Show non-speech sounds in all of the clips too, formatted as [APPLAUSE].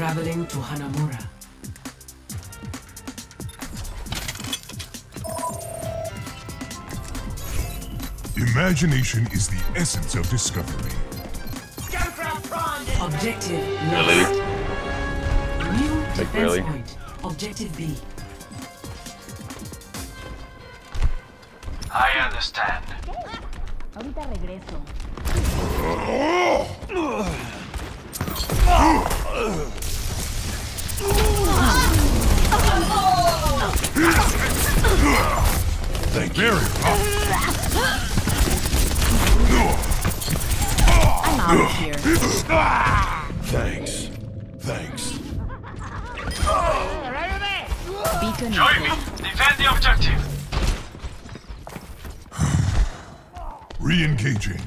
Traveling to Hanamura. Imagination is the essence of discovery. Objective Really? lost. New Like, defense really? point. Objective B. I understand. Ahorita regreso. [LAUGHS] [LAUGHS] [LAUGHS] Thank you. Very I'm out of here. Thanks. Thanks. Beacon Join me. Defend the objective. Re-engaging.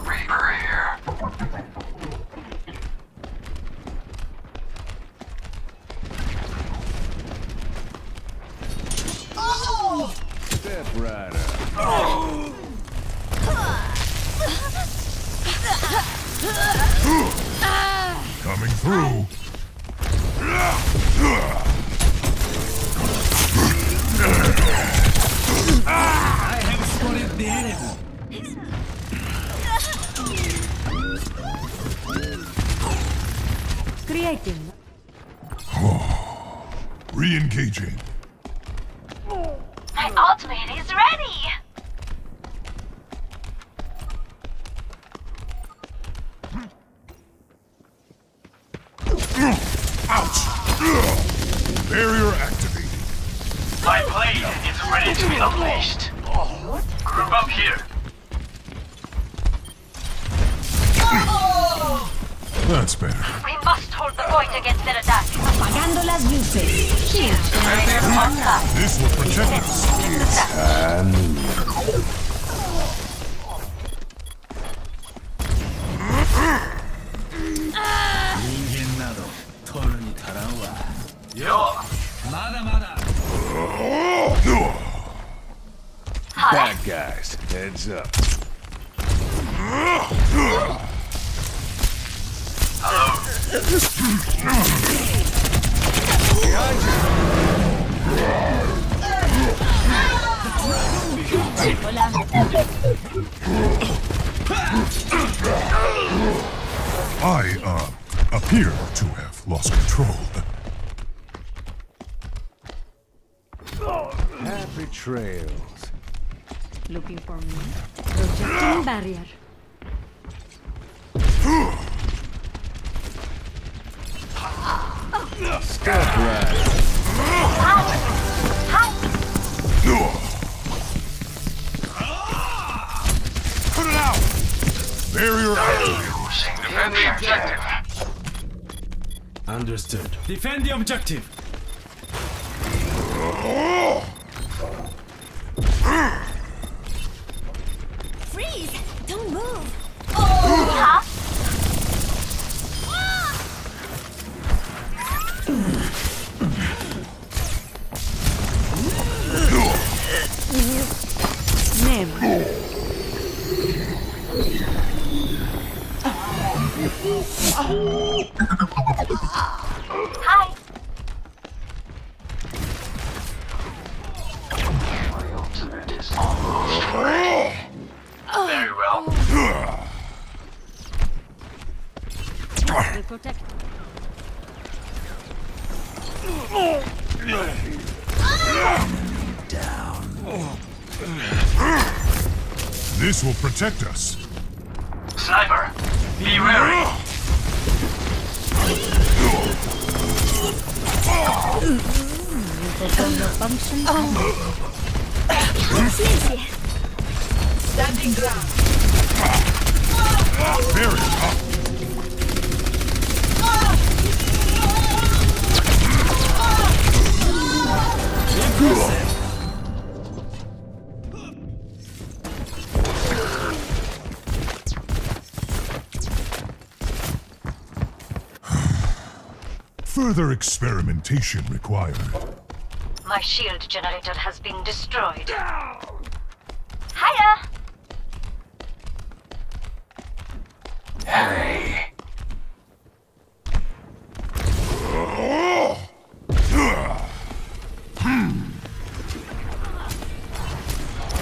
Reaper here. Step right up. Coming through. I have spotted the enemy. Creating. Re-engaging. My is ready! Ouch! Barrier activated. My blade is ready to be unleashed. Group up here. That's better. We must hold the point against their attack. Apagando las luces. Shield generator online. This will protect us. Yo, Bad guys, heads up. I, uh, appear to have lost control. Happy trails. Looking for me. Projecting barrier. Step right. Put it out! Barrier activated. defend the objective. Understood. Defend the objective. Freeze! Will protect. This will protect us. Sniper, be wary. Mitochondrial function. Barrier up. Further experimentation required. My shield generator has been destroyed. Hiya! Hey.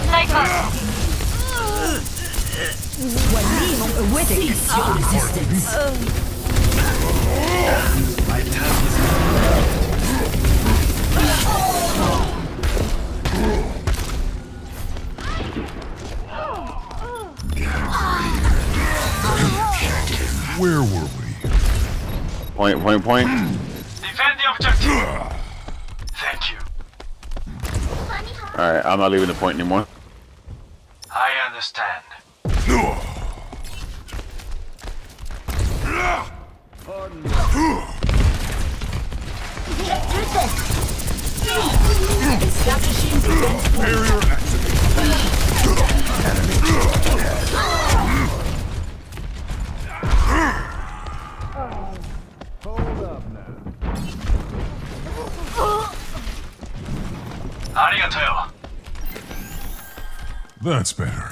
Sniper! Cease your resistance. Where were we? Point, point, point. Defend the objective. Thank you. Alright, I'm not leaving the point anymore. I understand. Barrier activated. Hold up now. Arigato. That's better.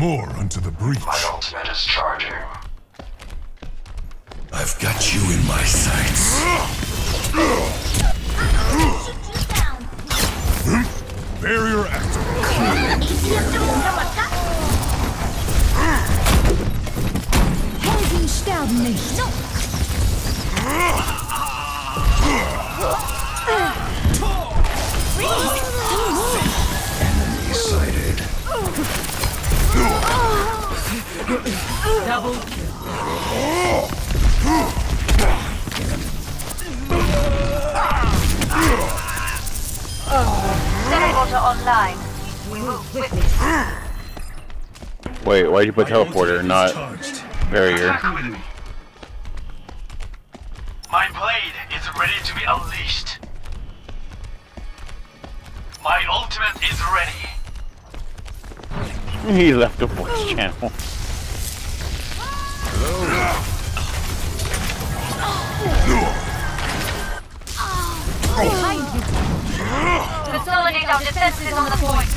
More unto the breach. My ultimate is charging. I've got you in my sights. Barrier activated. Helden sterben nicht. Double. Teleporter online. Move quickly. Wait, why'd you put teleporter, not barrier? My blade is ready to be unleashed. My ultimate is ready. [LAUGHS] He left a voice channel. Our on the point.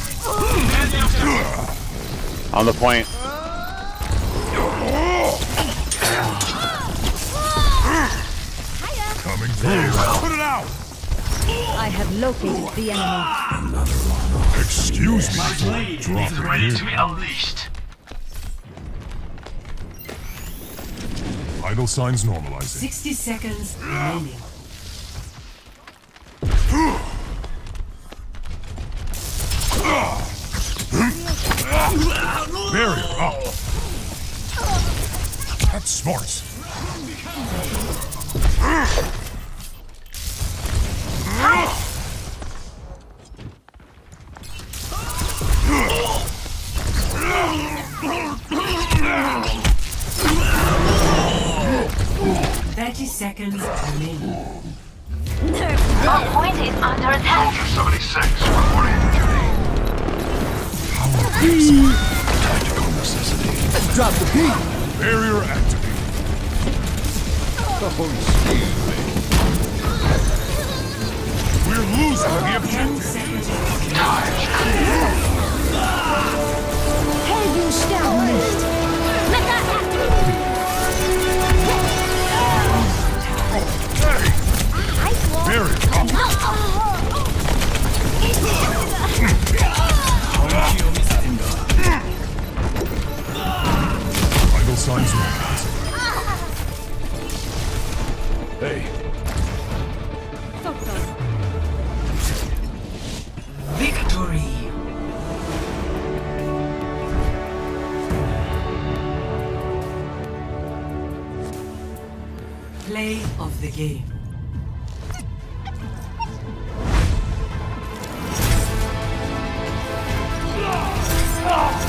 On the point. Coming through. Put it out. I have located the enemy. Excuse me. My blade is Ready to be unleashed. Vital signs normalizing. 60 seconds remaining. Barrier up. That's smart. Thirty seconds remaining. Our point is under attack. 76, reporting duty. Tactical necessity. Drop the beat. Barrier activated. We're losing the objective. Sun's mechanism. Hey. Victory! Play of the game. Ah! ah!